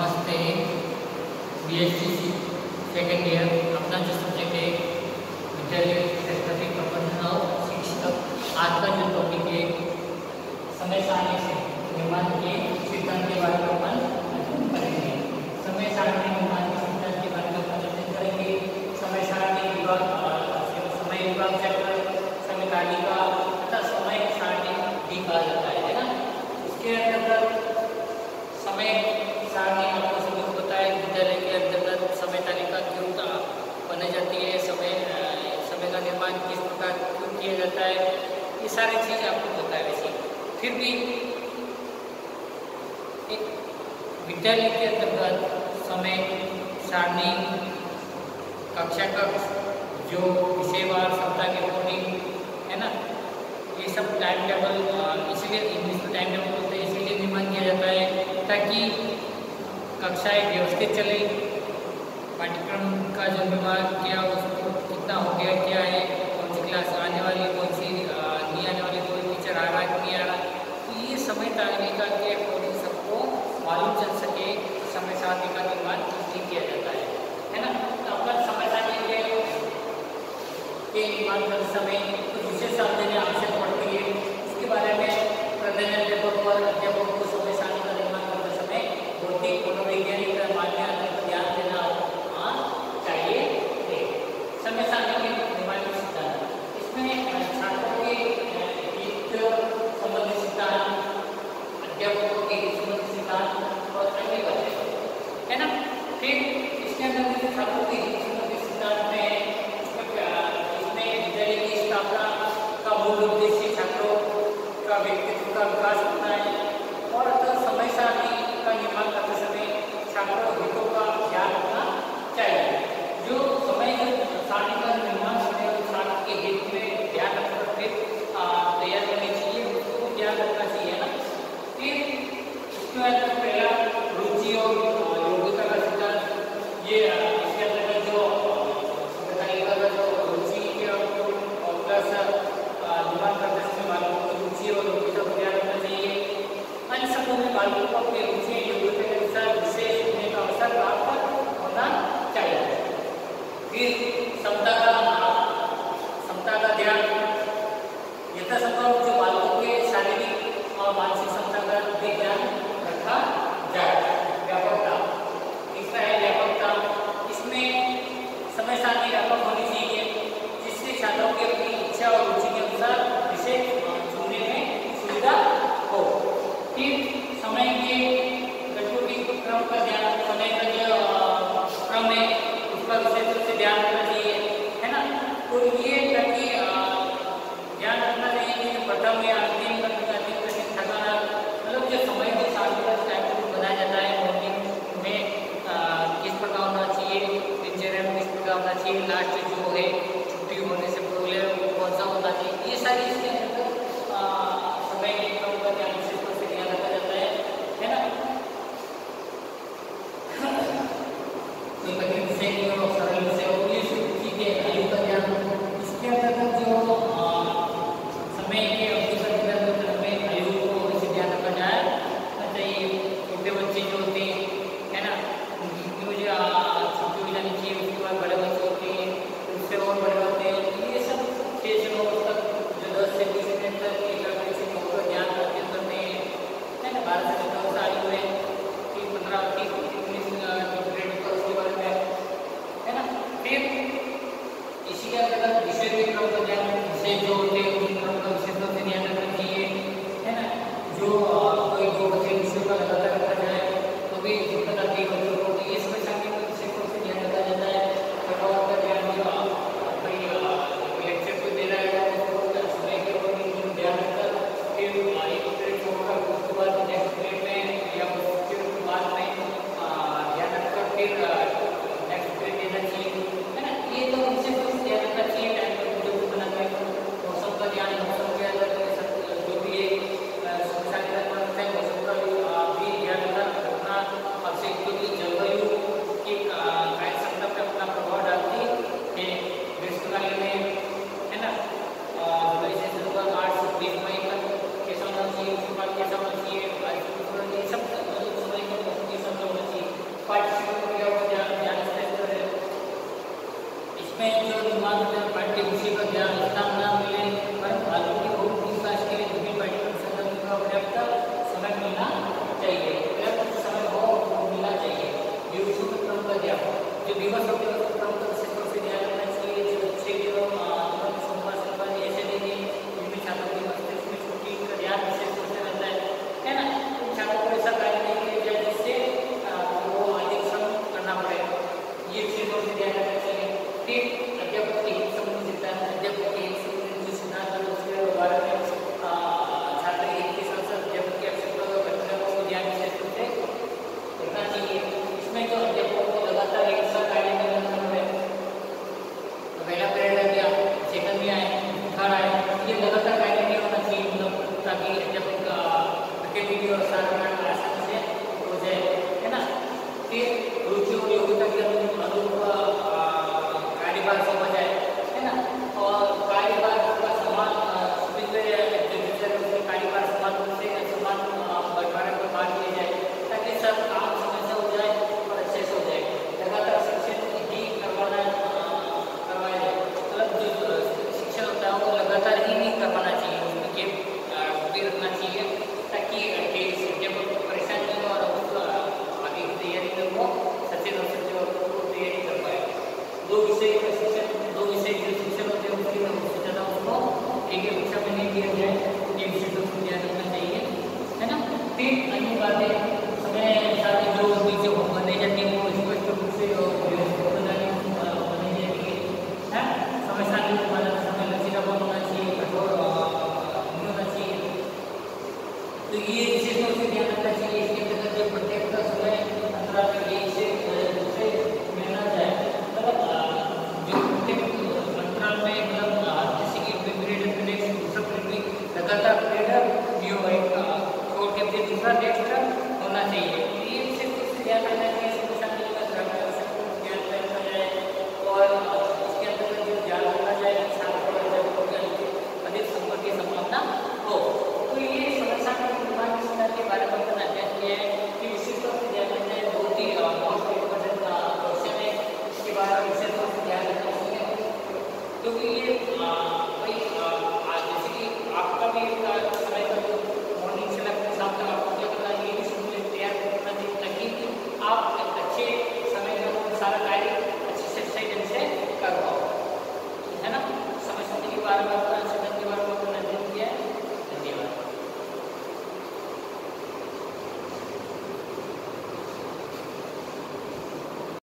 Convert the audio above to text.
नमस्ते BSc second year अपना जो सब्जेक्ट है विद्यालय संस्कृति प्रबंधन और शिक्षक आज का जो टॉपिक है, समय सारणी से निर्माण के सिद्धांत के बारे में अपन करेंगे। समय सारणी, निर्माण के सिद्धांत के बारे में अपन अध्ययन करेंगे। समय सारणी विभाग समय विभाग चक्र समय तालिका तथा समय सारणी भी कहा जाता है है ना? उसके अंतर्गत समय सारणी आपको सभी को पता है विद्यालय के अंतर्गत समय तालिका क्यों का- बनाई जाती है, समय समय का निर्माण किस प्रकार क्यों किया जाता है, ये सारी चीज़ आपको पता है वैसे। फिर भी एक विद्यालय के अंतर्गत समय, सारणी, कक्षा कक्ष, जो विषयवार सप्ताह के अकॉर्डिंग है ना, ये सब टाइम टेबल इसीलिए इंग्लिश टाइम टेबल बोलते हैं, इसीलिए निर्माण किया जाता है, ताकि कक्षाएँ व्यवस्थित चले पाठ्यक्रम का जो निर्माण किया, उसको कितना हो गया, क्या है, कौन सी क्लास आने वाली है कौन सी नहीं आने वाली कोई टीचर आ रहा है, नहीं आ रहा तो ये समय तालिका के अकॉर्डिंग सबको मालूम चल सके, समय सारणी का निर्माण इसलिए किया जाता है है ना? तो अपन समय सारणी के निर्माण करते समय कुछ विशेष सावधानी आवश्यक पड़ती है इसके बारे में प्रधानाध्यापक और अध्यापक को समय सारणी का निर्माण करते समय भौतिक मनोवैज्ञानिक मान्यता पर ध्यान देना हाँ, चाहिए है। समय सारणी के निर्माण के सिद्धांत इसमें अ, छात्रों के अ, हित संबंधी सिद्धांत अध्यापकों के हित संबंधी सिद्धांत और अन्य बातें है ना? फिर इसके अंदर जो छात्रों के हित संबंधी सिद्धांत में इसमें विद्यालय की स्थापना का मूल उद्देश्य छात्रों का व्यक्तित्व का विकास होता है, और समय सारणी का निर्माण करते समय छात्रों हितों का ध्यान रखना चाहिए जो समय सारणी का निर्माण करने वाले छात्र के हित में ध्यान रखकर फिर आ, तैयार करनी चाहिए उसको ध्यान रखना चाहिए ना फिर इसके बाद में पहला रुचि और आ, योग्यता का सिद्धांत ये आ, इसके अंतर्गत जो संविधानिका का जो रुचि के और प्लस निर्माण करते समय बालकों की रुचि और योग्यता को ध्यान रखना चाहिए अन्य शब्दों में बालकों को अपनी रुचि योग्यता के अनुसार विषय चुनने का अवसर प्राप्त होना चाहिए फिर क्षमता का क्षमता का ध्यान यथासंभव जो बालकों के शारीरिक और मानसिक क्षमता का भी ध्यान रखा जाए व्यापकता तीसरा है व्यापकता इसमें जिससे छात्रों की अपनी इच्छा और रुचि के अनुसार विषय चुनने में सुविधा हो। फिर समय ध्यान, समय चाहिए है ना तो ये ताकि अ, ध्यान रखना चाहिए कि जो प्रथम या अंतिम कभी अंतिम कभी ठकाना मतलब जो समय के साथ साथ टाइम टेबल बनाया जाता है मॉर्निंग में अ, किस प्रकार होना चाहिए दिनचर्या में लास्ट जो है छुट्टी होने से वो कौन सा होना चाहिए ये सारी इसके make a जानकारी अच्छी से सही ढंग से कर पाओ है ना समझने की बार बार